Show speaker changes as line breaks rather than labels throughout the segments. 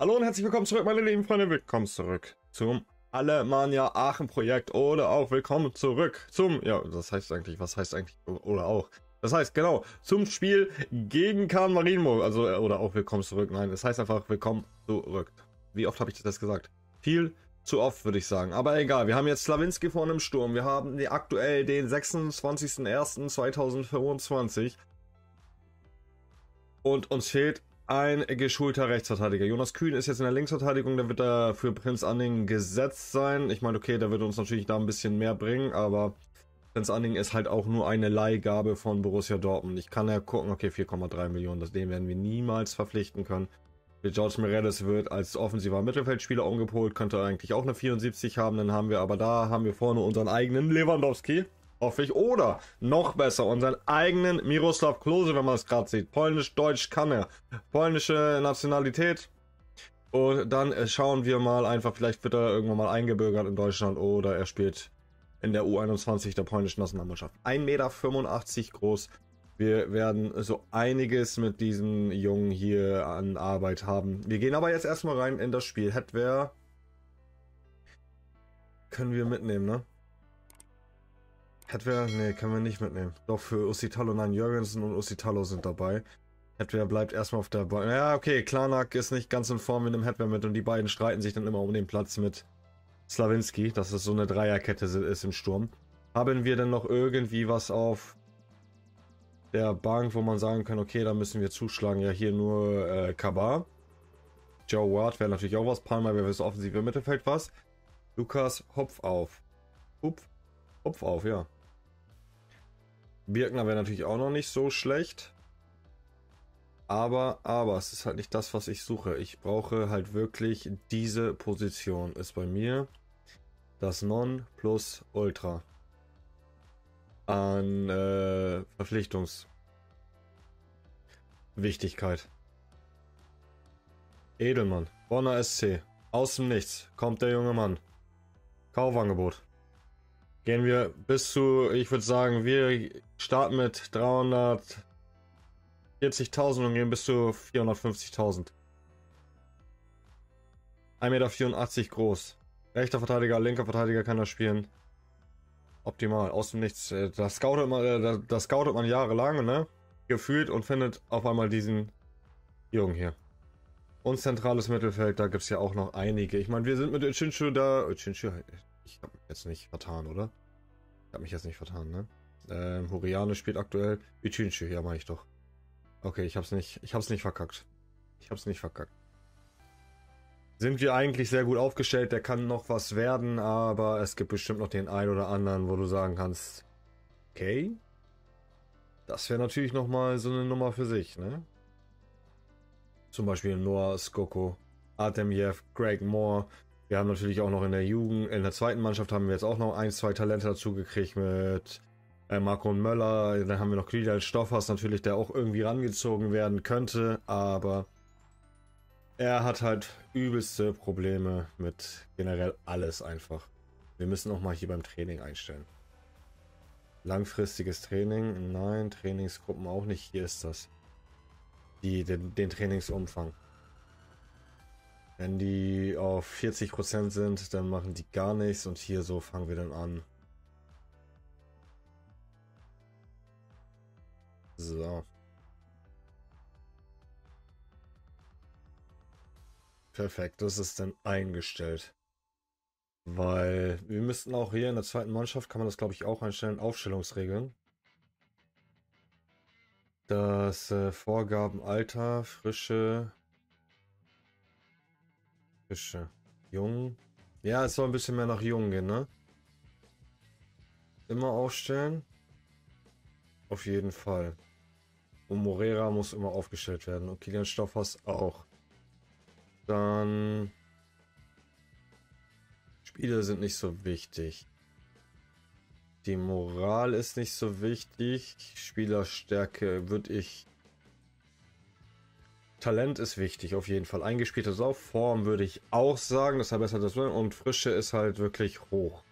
Hallo und herzlich willkommen zurück, meine lieben Freunde. Willkommen zurück zum Alemannia Aachen Projekt oder auch willkommen zurück zum, ja, das heißt eigentlich, was heißt eigentlich oder auch? Das heißt, genau, zum Spiel gegen Kahn Marinmo, also oder auch willkommen zurück. Nein, das heißt einfach willkommen zurück. Wie oft habe ich das gesagt? Viel zu oft, würde ich sagen. Aber egal, wir haben jetzt Slawinski vorne im Sturm. Wir haben aktuell den 26.01.2025. Und uns fehlt ein geschulter Rechtsverteidiger. Jonas Kühn ist jetzt in der Linksverteidigung, der wird da für Prinz Anning gesetzt sein. Ich meine, okay, der wird uns natürlich da ein bisschen mehr bringen, aber Prinz Anning ist halt auch nur eine Leihgabe von Borussia Dortmund. Ich kann ja gucken, okay, 4,3 Millionen, das, den werden wir niemals verpflichten können. George Mireles wird als offensiver Mittelfeldspieler umgepolt, könnte eigentlich auch eine 74 haben, dann haben wir aber da, haben wir vorne unseren eigenen Lewandowski hoffe ich. Oder noch besser, unseren eigenen Miroslav Klose, wenn man es gerade sieht. Polnisch-Deutsch kann er. Polnische Nationalität. Und dann äh, schauen wir mal einfach, vielleicht wird er irgendwann mal eingebürgert in Deutschland oder er spielt in der U21 der polnischen Nationalmannschaft. 1,85 Meter groß. Wir werden so einiges mit diesem Jungen hier an Arbeit haben. Wir gehen aber jetzt erstmal rein in das Spiel. Hetwer können wir mitnehmen, ne? Hetwer, nee, können wir nicht mitnehmen. Doch für Usitalo, nein, Jürgensen und Usitalo sind dabei. Hetwer bleibt erstmal auf der Bahn. Ja, okay, Klanak ist nicht ganz in Form, wir nehmen Hetwer mit und die beiden streiten sich dann immer um den Platz mit Slawinski, dass es so eine Dreierkette ist im Sturm. Haben wir denn noch irgendwie was auf der Bank, wo man sagen kann, okay, da müssen wir zuschlagen? Ja, hier nur äh, Kabar. Joe Ward wäre natürlich auch was. Palmer wäre das offensive Mittelfeld was. Lukas Hopf auf. Hupf. Hopf auf, ja. Birkner wäre natürlich auch noch nicht so schlecht. Aber, aber, es ist halt nicht das, was ich suche. Ich brauche halt wirklich diese Position. Ist bei mir das Non plus Ultra an äh, Verpflichtungswichtigkeit. Edelmann, Bonner SC. Aus dem Nichts kommt der junge Mann. Kaufangebot. Gehen wir bis zu, ich würde sagen, wir starten mit 340.000 und gehen bis zu 450.000. 1,84 Meter groß. Rechter Verteidiger, linker Verteidiger kann er spielen. Optimal, aus dem Nichts. Äh, das scoutet man, äh, das scoutet man jahrelang, ne? Gefühlt und findet auf einmal diesen Jungen hier. Und zentrales Mittelfeld, da gibt es ja auch noch einige. Ich meine, wir sind mit Chinshu da. Chinshu, ich habe mich jetzt nicht vertan, oder? Ich habe mich jetzt nicht vertan, ne? Ähm, Horiane spielt aktuell Ichinchi, ja, mache ich doch. Okay, ich hab's nicht, ich hab's nicht verkackt. Ich hab's nicht verkackt. Sind wir eigentlich sehr gut aufgestellt, der kann noch was werden, aber es gibt bestimmt noch den einen oder anderen, wo du sagen kannst, okay, das wäre natürlich nochmal so eine Nummer für sich, ne? Zum Beispiel Noah Skoko, Artemjev, Greg Moore, wir haben natürlich auch noch in der Jugend, in der zweiten Mannschaft haben wir jetzt auch noch ein, zwei Talente dazu gekriegt mit äh, Marco Möller. Dann haben wir noch Gliedal Stoffers natürlich, der auch irgendwie rangezogen werden könnte, aber er hat halt übelste Probleme mit generell alles einfach. Wir müssen auch mal hier beim Training einstellen. Langfristiges Training? Nein, Trainingsgruppen auch nicht. Hier ist das. Die, den, den Trainingsumfang. Wenn die auf 40% sind, dann machen die gar nichts und hier so fangen wir dann an. So. Perfekt, das ist dann eingestellt. Weil wir müssten auch hier in der zweiten Mannschaft, kann man das glaube ich auch einstellen, Aufstellungsregeln. Das äh, Vorgaben Frische, Fische. Jung. Ja, es soll ein bisschen mehr nach Jung gehen, ne? Immer aufstellen. Auf jeden Fall. Und Morera muss immer aufgestellt werden. Und Kilian Stoffhaus auch. Dann... Spiele sind nicht so wichtig. Die Moral ist nicht so wichtig. Spielerstärke würde ich Talent ist wichtig, auf jeden Fall. Eingespieltes auf Form würde ich auch sagen, das verbessert das und Frische ist halt wirklich hoch.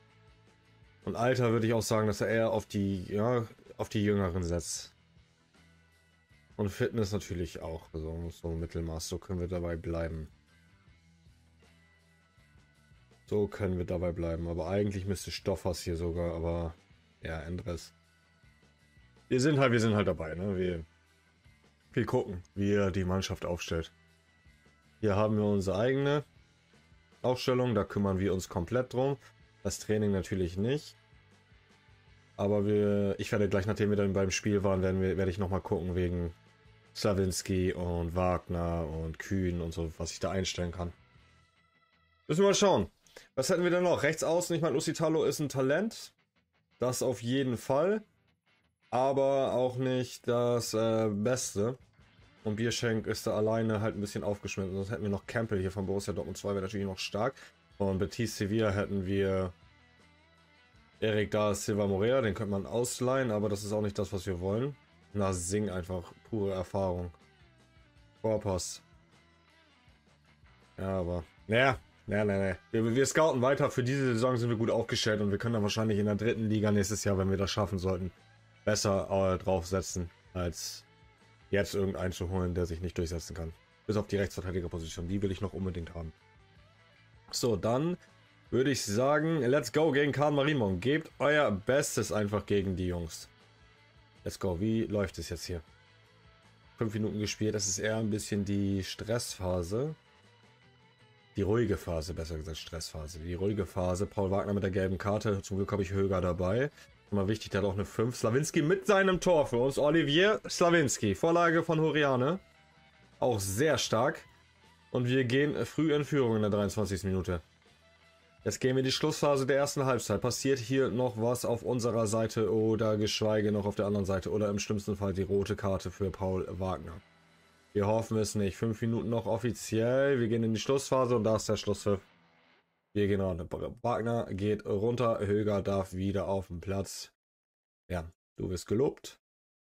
Und Alter würde ich auch sagen, dass er eher auf die, ja, auf die Jüngeren setzt. Und Fitness natürlich auch, also so Mittelmaß, so können wir dabei bleiben. So können wir dabei bleiben. Aber eigentlich müsste Stoffhaus hier sogar, aber ja, Endres. Wir sind halt, wir sind halt dabei, ne? Wir, wir gucken, wie er die Mannschaft aufstellt. Hier haben wir unsere eigene Aufstellung, da kümmern wir uns komplett drum. Das Training natürlich nicht. Aber wir, ich werde gleich, nachdem wir dann beim Spiel waren, werden wir, werde ich nochmal gucken wegen Slawinski und Wagner und Kühn und so, was ich da einstellen kann. Müssen wir mal schauen. Was hätten wir denn noch? Rechts außen, ich meine, Lusitalo ist ein Talent. Das auf jeden Fall. Aber auch nicht das äh, Beste. Und Bierschenk ist da alleine halt ein bisschen aufgeschmissen. Sonst hätten wir noch Campbell hier von Borussia Dortmund 2, wäre natürlich noch stark. Und Betis Sevilla hätten wir Erik da Silva Morea, den könnte man ausleihen, aber das ist auch nicht das, was wir wollen. Na, Sing einfach, pure Erfahrung. Vorpass. Ja, aber, naja, naja, naja. Wir, wir scouten weiter. Für diese Saison sind wir gut aufgestellt und wir können dann wahrscheinlich in der dritten Liga nächstes Jahr, wenn wir das schaffen sollten, besser äh, draufsetzen, als jetzt irgendeinen zu holen, der sich nicht durchsetzen kann. Bis auf die Rechtsverteidigerposition. Die will ich noch unbedingt haben. So, dann würde ich sagen, let's go gegen Karl Marimon. Gebt euer Bestes einfach gegen die Jungs. Let's go. Wie läuft es jetzt hier? Fünf Minuten gespielt. Das ist eher ein bisschen die Stressphase. Die ruhige Phase, besser gesagt Stressphase. Die ruhige Phase. Paul Wagner mit der gelben Karte. Zum Glück habe ich Höger dabei. Immer wichtig, der hat auch eine 5. Slawinski mit seinem Tor für uns. Olivier Slawinski. Vorlage von Horiane. Auch sehr stark. Und wir gehen früh in Führung in der 23. Minute. Jetzt gehen wir in die Schlussphase der ersten Halbzeit. Passiert hier noch was auf unserer Seite oder geschweige noch auf der anderen Seite oder im schlimmsten Fall die rote Karte für Paul Wagner. Wir hoffen es nicht. Fünf Minuten noch offiziell. Wir gehen in die Schlussphase und da ist der Schlusspfiff. Wir gehen runter. Wagner geht runter. Höger darf wieder auf den Platz. Ja, du wirst gelobt.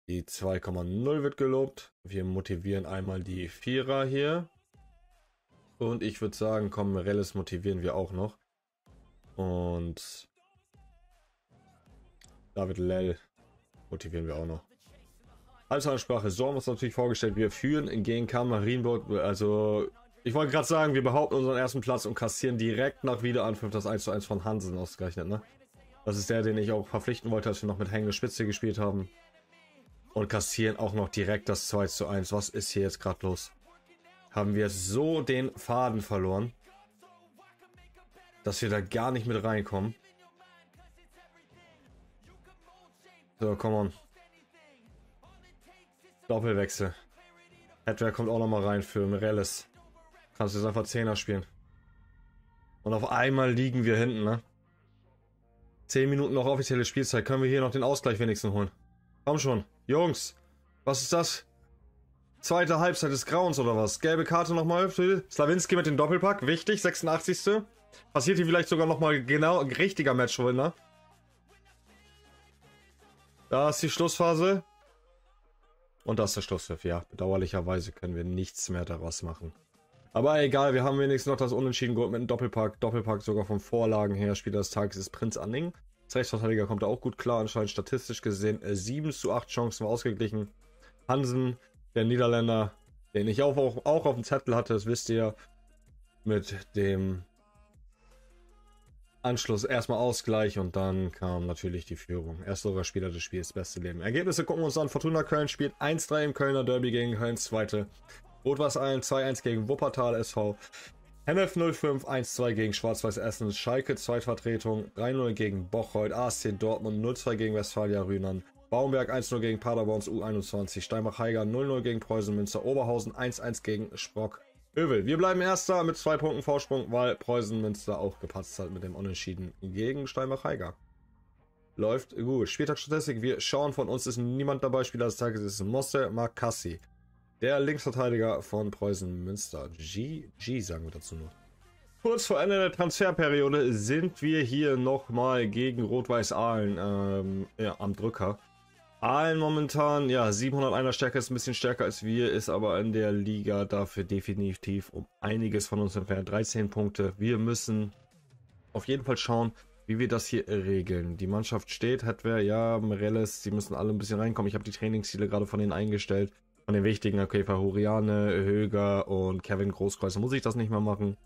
Die 2,0 wird gelobt. Wir motivieren einmal die Vierer hier. Und ich würde sagen, komm, Relles motivieren wir auch noch. Und David Lell motivieren wir auch noch. Alltagssprache Sorm ist natürlich vorgestellt. Wir führen gegen Karl Marienburg. Also, ich wollte gerade sagen, wir behaupten unseren ersten Platz und kassieren direkt nach Wiederanpfiff das 1 zu 1 von Hansen ausgerechnet, ne? Das ist der, den ich auch verpflichten wollte, als wir noch mit hängender Spitze gespielt haben. Und kassieren auch noch direkt das 2 zu 1. Was ist hier jetzt gerade los? Haben wir so den Faden verloren dass wir da gar nicht mit reinkommen. So, komm on. Doppelwechsel. Hedwer kommt auch noch mal rein für Mireles. Kannst du jetzt einfach Zehner spielen. Und auf einmal liegen wir hinten, ne? 10 Minuten noch offizielle Spielzeit. Können wir hier noch den Ausgleich wenigstens holen? Komm schon. Jungs. Was ist das? Zweite Halbzeit des Grauens oder was? Gelbe Karte nochmal Slawinski mit dem Doppelpack. Wichtig. 86. Passiert hier vielleicht sogar nochmal genau richtiger Matchwinner. Da ist die Schlussphase. Und das ist der Schlusspfiff. Ja, bedauerlicherweise können wir nichts mehr daraus machen. Aber egal, wir haben wenigstens noch das Unentschieden geholt mit einem Doppelpack. Doppelpack sogar vom Vorlagen her. Spieler des Tages ist Prinz Anning. Als Rechtsverteidiger kommt er auch gut klar, anscheinend statistisch gesehen. 7 äh, zu 8 Chancen war ausgeglichen. Hansen, der Niederländer, den ich auch, auch, auch auf dem Zettel hatte, das wisst ihr, mit dem Anschluss erstmal Ausgleich und dann kam natürlich die Führung. Erster Spieler des Spiels, beste Leben. Ergebnisse gucken wir uns an. Fortuna Köln spielt 1-3 im Kölner Derby gegen Köln, zweite. Rot-Weiß Aalen 2-1 gegen Wuppertal SV. MF 05 1-2 gegen Schwarz-Weiß Essen. Schalke Zweitvertretung 3-0 gegen Bocholt. ASC Dortmund 0-2 gegen Westfalia Rühnern. Baumberg 1-0 gegen Paderborns U21. Steinbach-Heiger 0-0 gegen Preußen Münster. Oberhausen 1-1 gegen Sprock Övel. Wir bleiben Erster mit zwei Punkten Vorsprung, weil Preußen Münster auch gepatzt hat mit dem Unentschieden gegen Steinbach-Heiger. Läuft gut. Spieltagsstatistik. Wir schauen von uns ist niemand dabei. Spieler des Tages ist Mosse Makassi. Der Linksverteidiger von Preußen Münster. G, G sagen wir dazu nur. Kurz vor Ende der Transferperiode sind wir hier nochmal gegen Rot-Weiß Aalen ähm, ja, am Drücker. Aalen momentan, ja, 701er Stärke ist ein bisschen stärker als wir, ist aber in der Liga dafür definitiv um einiges von uns entfernt. 13 Punkte. Wir müssen auf jeden Fall schauen, wie wir das hier regeln. Die Mannschaft steht, hat wer, ja, Morelles, sie müssen alle ein bisschen reinkommen. Ich habe die Trainingsziele gerade von denen eingestellt. Von den wichtigen, okay, Horiane, Höger und Kevin Großkreuz muss ich das nicht mehr machen.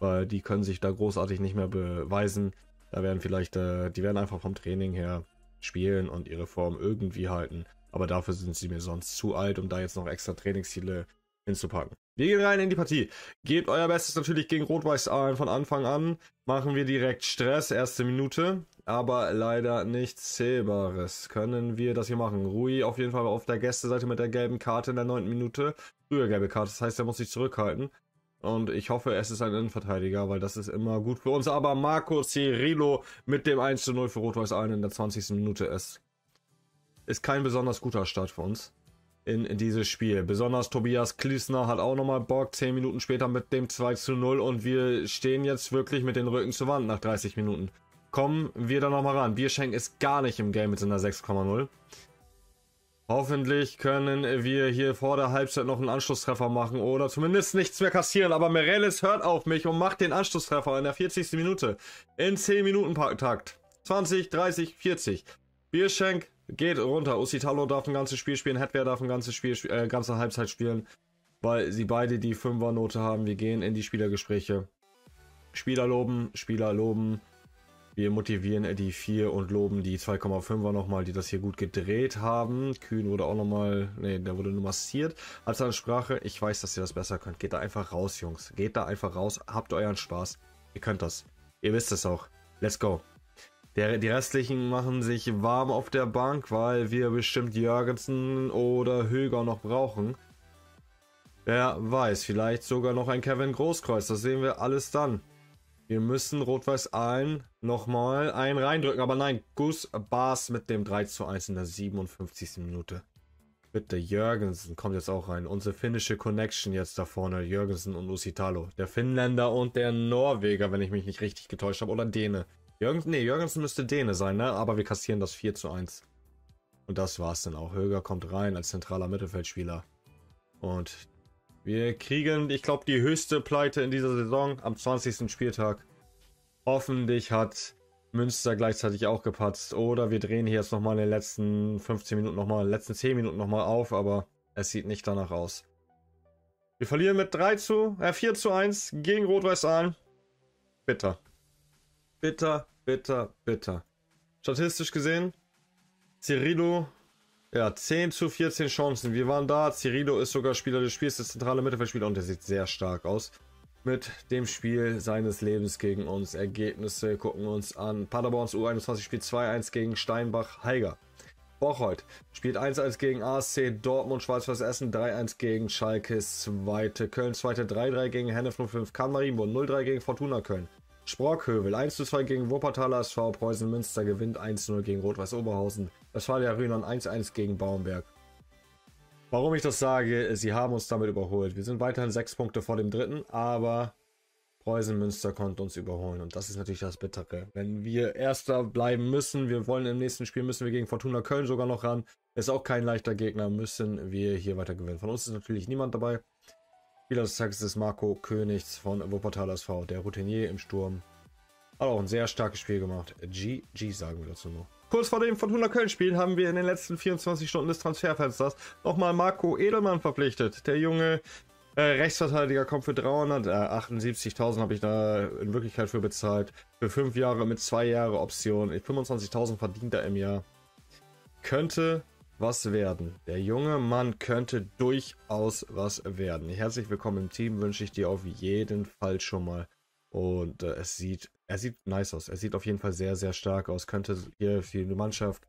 weil die können sich da großartig nicht mehr beweisen. Da werden vielleicht, äh, die werden einfach vom Training her spielen und ihre Form irgendwie halten. Aber dafür sind sie mir sonst zu alt, um da jetzt noch extra Trainingsziele hinzupacken. Wir gehen rein in die Partie. Gebt euer Bestes natürlich gegen Rot-Weiß Aalen von Anfang an. Machen wir direkt Stress, erste Minute. Aber leider nichts Zählbares. Können wir das hier machen? Rui auf jeden Fall auf der Gästeseite mit der gelben Karte in der neunten Minute. Früher gelbe Karte, das heißt, er muss sich zurückhalten. Und ich hoffe, es ist ein Innenverteidiger, weil das ist immer gut für uns. Aber Marco Cirillo mit dem 1 zu 0 für Rot-Weiß Aalen in der 20. Minute ist, ist kein besonders guter Start für uns in, in dieses Spiel. Besonders Tobias Kliesner hat auch nochmal Bock. 10 Minuten später mit dem 2 zu 0 und wir stehen jetzt wirklich mit den Rücken zur Wand nach 30 Minuten. Kommen wir da nochmal ran. Bierschenk ist gar nicht im Game mit seiner 6,0. Hoffentlich können wir hier vor der Halbzeit noch einen Anschlusstreffer machen oder zumindest nichts mehr kassieren. Aber Mereles hört auf mich und macht den Anschlusstreffer in der 40. Minute. In 10 Minuten Takt. 20, 30, 40. Bierschenk geht runter. Usitalo darf ein ganzes Spiel spielen. Hetwer darf ein ganzes Spiel, äh, ganze Halbzeit spielen. Weil sie beide die 5er Note haben. Wir gehen in die Spielergespräche. Spieler loben, Spieler loben. Wir motivieren die 4 und loben die 2,5er nochmal, die das hier gut gedreht haben. Kühn wurde auch nochmal, nee, der wurde nur massiert. Als Ansprache, ich weiß, dass ihr das besser könnt. Geht da einfach raus, Jungs. Geht da einfach raus, habt euren Spaß. Ihr könnt das. Ihr wisst es auch. Let's go. Der, die restlichen machen sich warm auf der Bank, weil wir bestimmt Jürgensen oder Höger noch brauchen. Wer weiß, vielleicht sogar noch ein Kevin Großkreuz. Das sehen wir alles dann. Wir müssen Rot-Weiß Aalen nochmal einen reindrücken. Aber nein, Gus Bars mit dem 3 zu 1 in der 57. Minute. Bitte, Jürgensen kommt jetzt auch rein. Unsere finnische Connection jetzt da vorne. Jürgensen und Usitalo. Der Finnländer und der Norweger, wenn ich mich nicht richtig getäuscht habe. Oder Däne. Jürgensen, nee, Jürgensen müsste Däne sein, ne? Aber wir kassieren das 4 zu 1. Und das war's dann auch. Höger kommt rein als zentraler Mittelfeldspieler. Und wir kriegen, ich glaube, die höchste Pleite in dieser Saison am 20. Spieltag. Hoffentlich hat Münster gleichzeitig auch gepatzt. Oder wir drehen hier jetzt nochmal in den letzten 15 Minuten nochmal, letzten 10 Minuten nochmal auf, aber es sieht nicht danach aus. Wir verlieren mit 3 zu, äh, 4 zu 1 gegen Rot-Weiß Aalen. Bitter. Bitter, bitter, bitter. Statistisch gesehen, Cirillo ja, 10 zu 14 Chancen. Wir waren da. Cirilo ist sogar Spieler des Spiels, der zentrale Mittelfeldspieler und der sieht sehr stark aus. Mit dem Spiel seines Lebens gegen uns. Ergebnisse gucken wir uns an. Paderborns U21 spielt 2-1 gegen Steinbach Heiger. Bocholt spielt 1-1 gegen ASC Dortmund, Schwarz-Weiß Essen 3-1 gegen Schalke, zweite Köln, zweite 3-3 gegen Hennef 05 Kann Marienburg, 0-3 gegen Fortuna Köln. Sprockhövel 1-2 gegen Wuppertaler SV, Preußen Münster gewinnt 1-0 gegen Rot-Weiß Oberhausen. Das war der Rühnern 1-1 gegen Baumberg. Warum ich das sage, sie haben uns damit überholt. Wir sind weiterhin sechs Punkte vor dem dritten, aber Preußen Münster konnte uns überholen und das ist natürlich das Bittere. Wenn wir Erster bleiben müssen, wir wollen im nächsten Spiel müssen wir gegen Fortuna Köln sogar noch ran. Ist auch kein leichter Gegner, müssen wir hier weiter gewinnen. Von uns ist natürlich niemand dabei. Spieler des Tages ist Marco Königs von Wuppertal SV, der Routinier im Sturm. Hat auch ein sehr starkes Spiel gemacht. GG sagen wir dazu noch. Kurz vor dem Fortuna Köln-Spiel haben wir in den letzten 24 Stunden des Transferfensters nochmal Marco Edelmann verpflichtet. Der junge äh, Rechtsverteidiger kommt für 378.000 habe ich da in Wirklichkeit für bezahlt. Für 5 Jahre mit 2 Jahre Option. 25.000 verdient er im Jahr. Könnte was werden. Der junge Mann könnte durchaus was werden. Herzlich willkommen im Team wünsche ich dir auf jeden Fall schon mal. Und äh, es sieht er sieht nice aus. Er sieht auf jeden Fall sehr, sehr stark aus. Könnte hier für die Mannschaft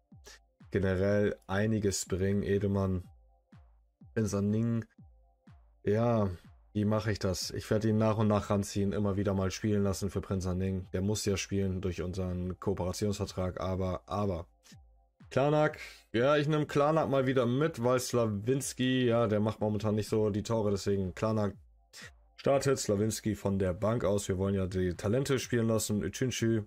generell einiges bringen. Edelmann, Benzaning. Ja, wie mache ich das? Ich werde ihn nach und nach ranziehen, immer wieder mal spielen lassen für Prinz Aning. Der muss ja spielen durch unseren Kooperationsvertrag, aber, aber. Klarnak, ja, ich nehme Klarnak mal wieder mit, weil Slawinski, ja, der macht momentan nicht so die Tore, deswegen Klarnak Startet Slawinski von der Bank aus. Wir wollen ja die Talente spielen lassen. Uchinchi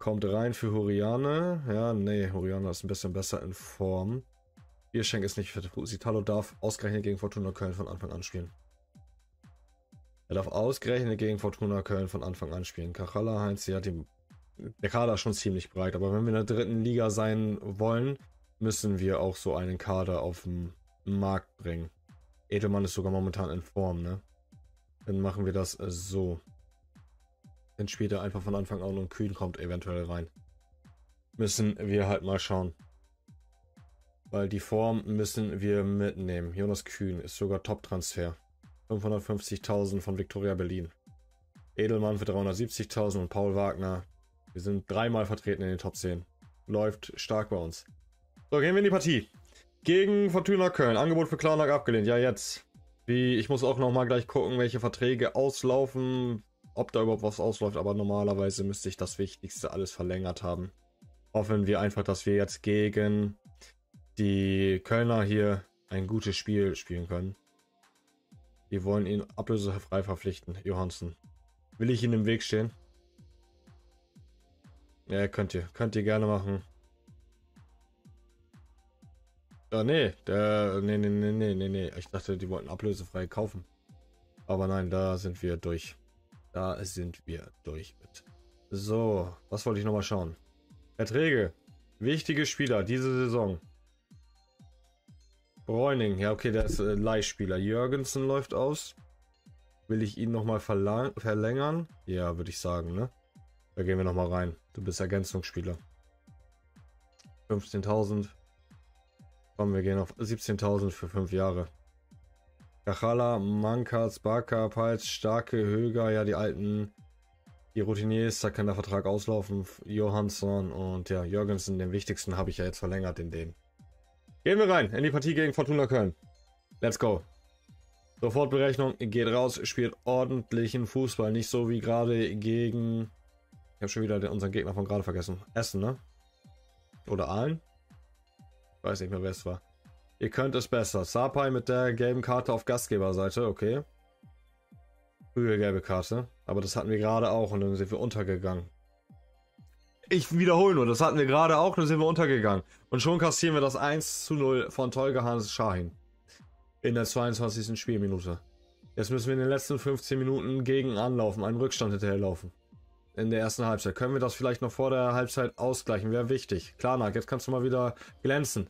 kommt rein für Horiane. Ja, nee, Horiane ist ein bisschen besser in Form. Bierschenk ist nicht fit. Sitalo darf ausgerechnet gegen Fortuna Köln von Anfang an spielen. Er darf ausgerechnet gegen Fortuna Köln von Anfang an spielen. Kachala Heinz, ja, die, der Kader ist schon ziemlich breit, aber wenn wir in der dritten Liga sein wollen, müssen wir auch so einen Kader auf den Markt bringen. Edelmann ist sogar momentan in Form, ne? Dann machen wir das äh, so. Dann spielt er einfach von Anfang an und Kühn kommt eventuell rein. Müssen wir halt mal schauen. Weil die Form müssen wir mitnehmen. Jonas Kühn ist sogar Top-Transfer. 550.000 von Victoria Berlin. Edelmann für 370.000 und Paul Wagner. Wir sind dreimal vertreten in den Top 10. Läuft stark bei uns. So, gehen wir in die Partie. Gegen Fortuna Köln. Angebot für Klarnack abgelehnt. Ja, jetzt. Wie, ich muss auch noch mal gleich gucken, welche Verträge auslaufen. Ob da überhaupt was ausläuft. Aber normalerweise müsste ich das Wichtigste alles verlängert haben. Hoffen wir einfach, dass wir jetzt gegen die Kölner hier ein gutes Spiel spielen können. Wir wollen ihn ablösefrei verpflichten, Johansen. Will ich ihn im Weg stehen? Ja, könnt ihr. Könnt ihr gerne machen. Ja, nee, der. Nee, nee, nee, nee, nee, nee. Ich dachte, die wollten ablösefrei kaufen. Aber nein, da sind wir durch. Da sind wir durch mit. So, was wollte ich nochmal schauen? Verträge. Wichtige Spieler diese Saison. Bräuning, ja okay, der ist äh, Leihspieler. Jürgensen läuft aus. Will ich ihn nochmal verlängern? Ja, würde ich sagen, ne? Da gehen wir nochmal rein. Du bist Ergänzungsspieler. 15.000. Komm, wir gehen auf 17.000 für 5 Jahre. Kachala, Mankatz, Baka, Peitz, Starke, Höger, ja, die alten, die Routiniers, da kann der Vertrag auslaufen. Johansson und ja, Jürgensen, den wichtigsten habe ich ja jetzt verlängert in dem. Gehen wir rein in die Partie gegen Fortuna Köln. Let's go. Sofortberechnung geht raus, spielt ordentlichen Fußball. Nicht so wie gerade gegen. Ich habe schon wieder den, unseren Gegner von gerade vergessen. Essen, ne? Oder Aalen? Ich weiß nicht mehr, wer es war. Ihr könnt es besser. Sapai mit der gelben Karte auf Gastgeberseite, okay. Frühe gelbe Karte. Aber das hatten wir gerade auch und dann sind wir untergegangen. Ich wiederhole nur, das hatten wir gerade auch, dann sind wir untergegangen. Und schon kassieren wir das 1 zu 0 von Tolga Hans Schahin. In der 22. Spielminute. Jetzt müssen wir in den letzten 15 Minuten gegen anlaufen, einen Rückstand hinterherlaufen. In der ersten Halbzeit. Können wir das vielleicht noch vor der Halbzeit ausgleichen? Wäre wichtig. Klar, Klarnak, jetzt kannst du mal wieder glänzen.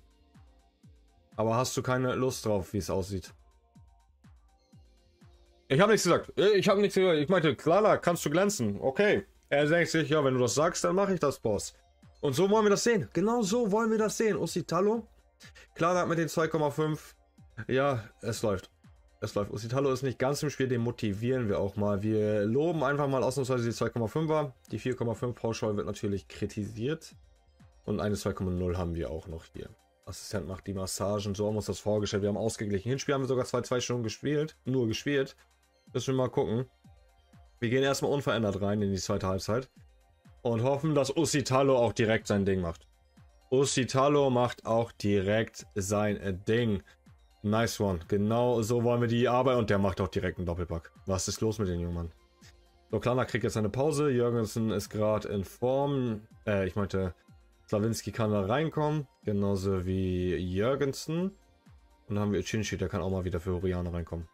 Aber hast du keine Lust drauf, wie es aussieht? Ich habe nichts gesagt. Ich habe nichts gesagt. Ich meinte, Klarnak, kannst du glänzen? Okay. Er denkt sich, ja, wenn du das sagst, dann mache ich das, Boss. Und so wollen wir das sehen. Genau so wollen wir das sehen. Usitalo. Klar hat mit den 2,5. Ja, es läuft. Es läuft. Usitalo ist nicht ganz im Spiel, den motivieren wir auch mal. Wir loben einfach mal ausnahmsweise die 2,5er. Die 4,5 Pauschal wird natürlich kritisiert. Und eine 2,0 haben wir auch noch hier. Assistent macht die Massagen, so haben wir uns das vorgestellt. Wir haben ausgeglichen. Hinspiel haben wir sogar zwei, zwei Stunden gespielt. Nur gespielt. Müssen wir mal gucken. Wir gehen erstmal unverändert rein in die zweite Halbzeit und hoffen, dass Usitalo auch direkt sein Ding macht. Usitalo macht auch direkt sein Ding. Nice one. Genau so wollen wir die Arbeit und der macht auch direkt einen Doppelpack. Was ist los mit den Jungen? So, Klana kriegt jetzt eine Pause. Jürgensen ist gerade in Form. Äh, ich meinte, Slawinski kann da reinkommen. Genauso wie Jürgensen. Und dann haben wir Chinchi, der kann auch mal wieder für Oriana reinkommen.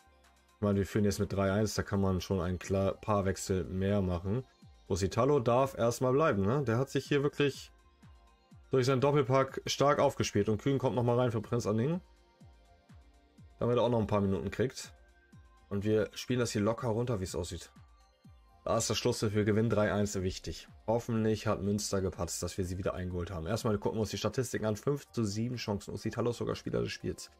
Ich meine, wir führen jetzt mit 3-1, da kann man schon ein paar Wechsel mehr machen. Rositalo darf erstmal bleiben, ne? Der hat sich hier wirklich durch seinen Doppelpack stark aufgespielt. Und Kühn kommt nochmal rein für Prinz Anning. Damit er auch noch ein paar Minuten kriegt. Und wir spielen das hier locker runter, wie es aussieht. Da ist das Schluss für Gewinn 3-1 wichtig. Hoffentlich hat Münster gepatzt, dass wir sie wieder eingeholt haben. Erstmal gucken wir uns die Statistiken an. 5 zu 7 Chancen. Ist sogar Spieler des Spiels.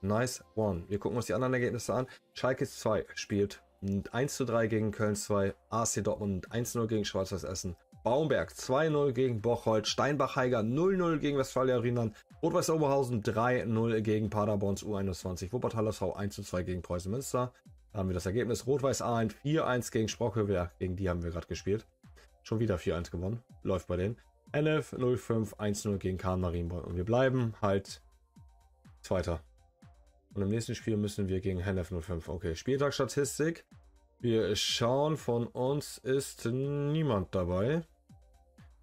Nice one. Wir gucken uns die anderen Ergebnisse an. Schalke 2 spielt 1 zu 3 gegen Köln 2, AC Dortmund 1-0 gegen Schwarzweiß Essen, Baumberg 2-0 gegen Bocholt, Steinbach-Heiger 0-0 gegen Westfalia Rheinland, Rot-Weiß Oberhausen 3-0 gegen Paderborns U21, Wuppertal SV 1-2 gegen Preußen Münster. Da haben wir das Ergebnis Rot-Weiß Aalen 4-1 gegen Sprockhövel, gegen die haben wir gerade gespielt. Schon wieder 4-1 gewonnen, läuft bei denen. NF 05 1-0 gegen Kahn Marienborn und wir bleiben halt Zweiter. Und im nächsten Spiel müssen wir gegen Hennef 05. Okay, Spieltagsstatistik. Wir schauen, von uns ist niemand dabei.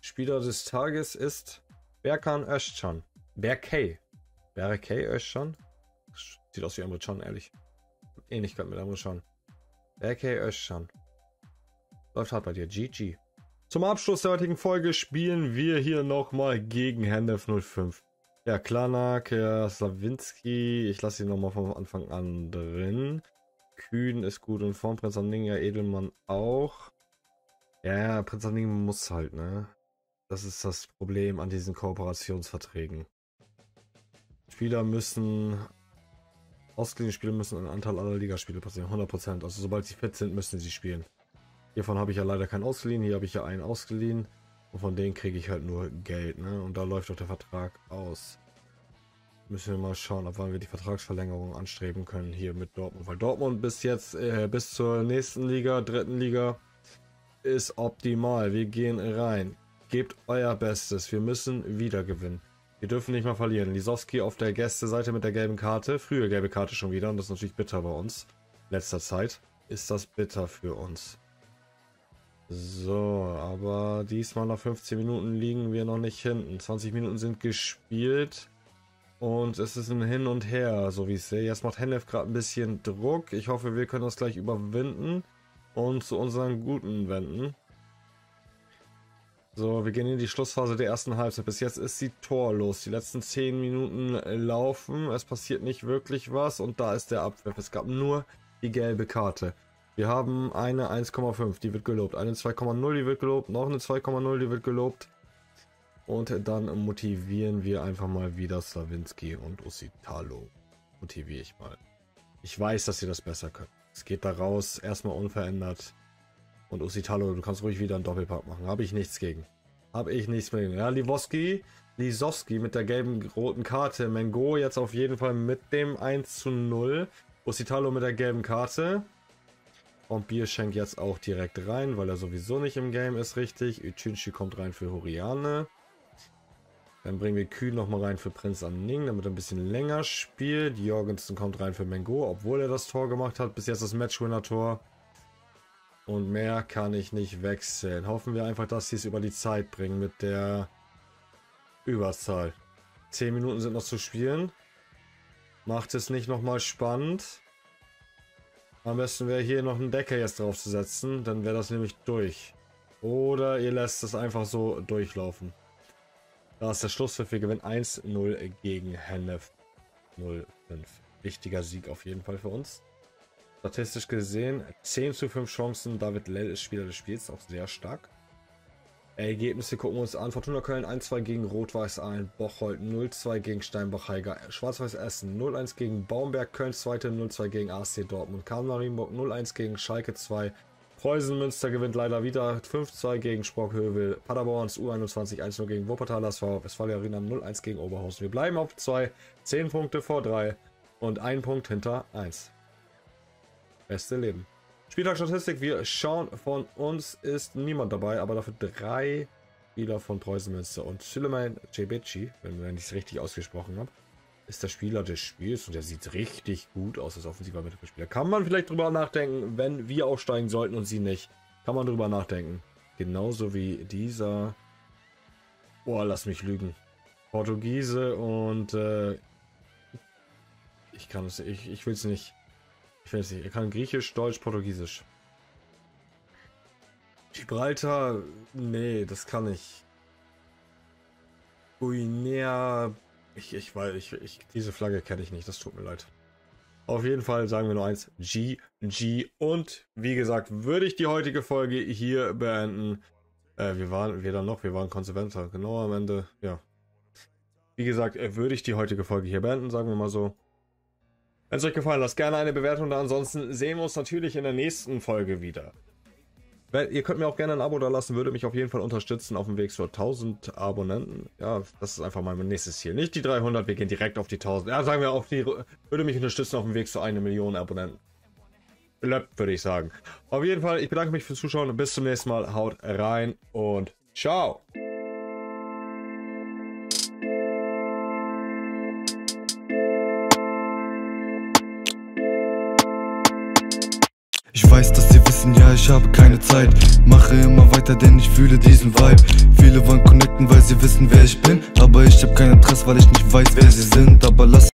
Spieler des Tages ist Berkan Özcan. Berkay. Berkay Özcan? Sieht aus wie Emre Can, ehrlich. Ähnlichkeit mit Emre Can. Berkay Özcan. Läuft hart bei dir. GG. Zum Abschluss der heutigen Folge spielen wir hier nochmal gegen Hennef 05. Ja, Klanak, ja, Slawinski, ich lasse ihn nochmal vom Anfang an drin. Kühn ist gut und Form, Prinz Ninja Edelmann auch. Ja, Prinz Ninja muss halt, ne? Das ist das Problem an diesen Kooperationsverträgen. Spieler müssen, ausgeliehene Spieler müssen einen Anteil aller Ligaspiele passieren, 100%. Also sobald sie fit sind, müssen sie spielen. Hiervon habe ich ja leider keinen ausgeliehen, hier habe ich ja einen ausgeliehen. Und von denen kriege ich halt nur Geld, ne? Und da läuft auch der Vertrag aus. Müssen wir mal schauen, ob wir die Vertragsverlängerung anstreben können hier mit Dortmund. Weil Dortmund bis jetzt, äh, bis zur nächsten Liga, dritten Liga, ist optimal. Wir gehen rein. Gebt euer Bestes. Wir müssen wieder gewinnen. Wir dürfen nicht mal verlieren. Lisowski auf der Gästeseite mit der gelben Karte. Frühe gelbe Karte schon wieder. Und das ist natürlich bitter bei uns. Letzter Zeit ist das bitter für uns. So, aber diesmal nach 15 Minuten liegen wir noch nicht hinten. 20 Minuten sind gespielt. Und es ist ein Hin und Her, so wie ich sehe. Jetzt macht Hennef gerade ein bisschen Druck. Ich hoffe, wir können das gleich überwinden und zu unseren Guten wenden. So, wir gehen in die Schlussphase der ersten Halbzeit. Bis jetzt ist sie torlos. Die letzten 10 Minuten laufen. Es passiert nicht wirklich was. Und da ist der Abpfiff. Es gab nur die gelbe Karte. Wir haben eine 1,5, die wird gelobt. Eine 2,0, die wird gelobt. Noch eine 2,0, die wird gelobt. Und dann motivieren wir einfach mal wieder Slavinski und Usitalo. Motiviere ich mal. Ich weiß, dass ihr das besser könnt. Es geht da raus, erstmal unverändert. Und Usitalo, du kannst ruhig wieder einen Doppelpack machen. Habe ich nichts gegen. Habe ich nichts mehr gegen. Ja, Liwoski, Lisowski mit der gelben roten Karte. Mengo jetzt auf jeden Fall mit dem 1 zu 0. Usitalo mit der gelben Karte. Und Bierschenk jetzt auch direkt rein, weil er sowieso nicht im Game ist, richtig. Uchinchi kommt rein für Horiane. Dann bringen wir Kühn nochmal rein für Prinz Anning, damit er ein bisschen länger spielt. Jorgensen kommt rein für Mengo, obwohl er das Tor gemacht hat. Bis jetzt das Matchwinner-Tor. Und mehr kann ich nicht wechseln. Hoffen wir einfach, dass sie es über die Zeit bringen mit der Überzahl. Zehn Minuten sind noch zu spielen. Macht es nicht nochmal spannend. Am besten wäre hier noch einen Deckel jetzt drauf zu setzen. Dann wäre das nämlich durch. Oder ihr lässt es einfach so durchlaufen. Da ist der Schlusspfiff. Wir gewinnen 1-0 gegen Hennef 05. Wichtiger Sieg auf jeden Fall für uns. Statistisch gesehen 10 zu 5 Chancen. David Lell ist Spieler des Spiels, auch sehr stark. Ergebnisse gucken wir uns an. Fortuna Köln 1-2 gegen Rot-Weiß Aalen. Bocholt 0-2 gegen Steinbach-Heiger. Schwarz-Weiß Essen 0-1 gegen Baumberg. Köln 2. 0-2 gegen AC Dortmund. Karl Marienburg 0-1 gegen Schalke 2. Preußen Münster gewinnt leider wieder 5-2 gegen Sprockhövel. Paderborns U21 1-0 gegen Wuppertal SV. Westfalia Arena 0-1 gegen Oberhausen. Wir bleiben auf 2, 10 Punkte vor 3 und 1 Punkt hinter 1. Beste Leben. Spieltagsstatistik, wir schauen, von uns ist niemand dabei, aber dafür drei Spieler von Preußen Münster und Suleiman Cebici, wenn ich es richtig ausgesprochen habe ist der Spieler des Spiels und der sieht richtig gut aus als offensiver Mittelfeldspieler. Kann man vielleicht drüber nachdenken, wenn wir aufsteigen sollten und sie nicht. Kann man drüber nachdenken. Genauso wie dieser. Boah, lass mich lügen. Portugiese und äh, ich kann es, ich, ich will es nicht. Ich es nicht. Er kann Griechisch, Deutsch, Portugiesisch. Gibraltar, nee, das kann ich. Guinea ich, ich, weil ich, ich, diese Flagge kenne ich nicht, das tut mir leid. Auf jeden Fall sagen wir nur eins, G, G. Und wie gesagt, würde ich die heutige Folge hier beenden. Äh, wir waren, wir dann noch, wir waren konsequenter, genau am Ende, ja. Wie gesagt, äh, würde ich die heutige Folge hier beenden, sagen wir mal so. Wenn es euch gefallen hat, lasst gerne eine Bewertung da. Ansonsten sehen wir uns natürlich in der nächsten Folge wieder. Ihr könnt mir auch gerne ein Abo da lassen, würde mich auf jeden Fall unterstützen auf dem Weg zu 1000 Abonnenten. Ja, das ist einfach mein nächstes Ziel. Nicht die 300, wir gehen direkt auf die 1000. Ja, sagen wir auf die, würde mich unterstützen auf dem Weg zu einer Million Abonnenten. Bleibt, würde ich sagen. Auf jeden Fall, ich bedanke mich fürs Zuschauen. Bis zum nächsten Mal. Haut rein und ciao. Ich weiß, dass sie wissen, ja, ich habe keine Zeit. Mache immer weiter, denn ich fühle diesen Vibe. Viele wollen connecten, weil sie wissen, wer ich bin. Aber ich hab kein Interesse, weil ich nicht weiß, wer sie sind. Aber lass